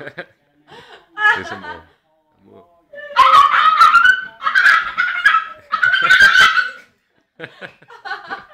그래서 뭐 뭐.